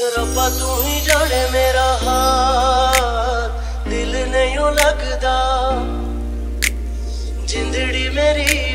ਰੱਬਾ ਤੂੰ ਹੀ ਜਾਣੇ ਮੇਰਾ ਹਾਲ। ਦਿਲ ਨਹੀਂ ਲੱਗਦਾ। ਜਿੰਦੜੀ ਮੇਰੀ